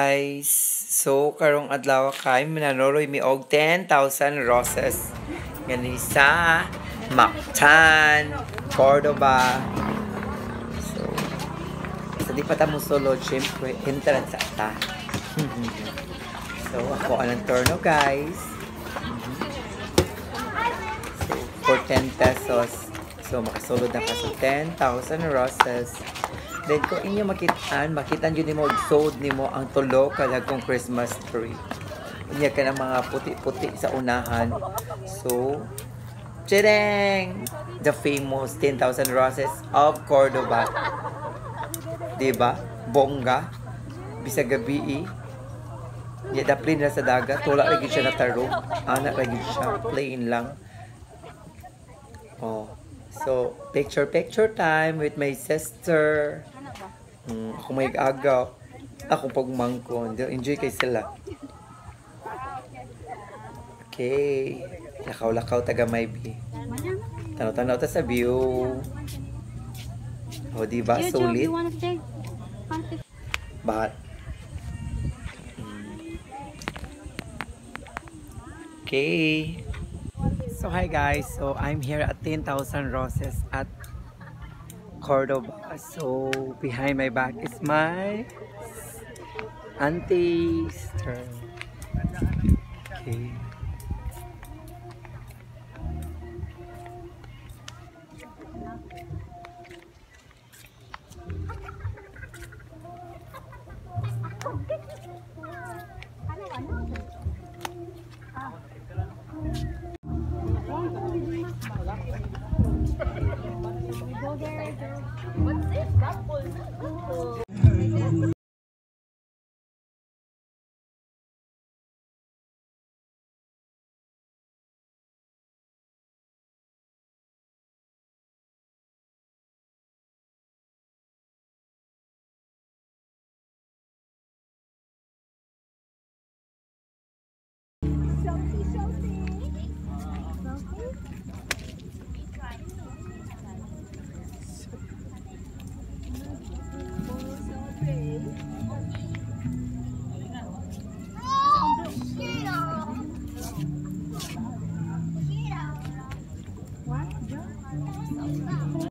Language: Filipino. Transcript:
Guys, so karong adlaw kay mananoroy mi og 10,000 roses. Gani sa Mactan, Cordoba. So, sa di pa ta mo solo, syempre, entrance sa ta. so, ako anong turno, guys. So, for 10 pesos. So, makasulod na ka sa 10,000 roses. Then, kung inyo makitaan, makitaan yun mo, sold ni mo ang tulo kalagong Christmas tree. Inya ka ng mga puti-puti sa unahan. So, Chireng! The famous 10,000 Roses of Cordoba. Diba? Bongga. Bisag gabi Ya daplin na sa dagat. Tula lagi siya na tarong. Anak lagi siya. Plain lang. Oh. So, picture picture time with my sister. Hmm, ako may agaw. Ako pagmangkon. Enjoy kay sila. Okay. Lakaw-lakaw taga may bi. Tanaw-tanaw ta sa view. O, di ba? You, Joe, Sulit. mm. okay. So, hi guys. So, I'm here at 10,000 Roses at Cordoba. So, behind my back is my auntie sister. Okay. quá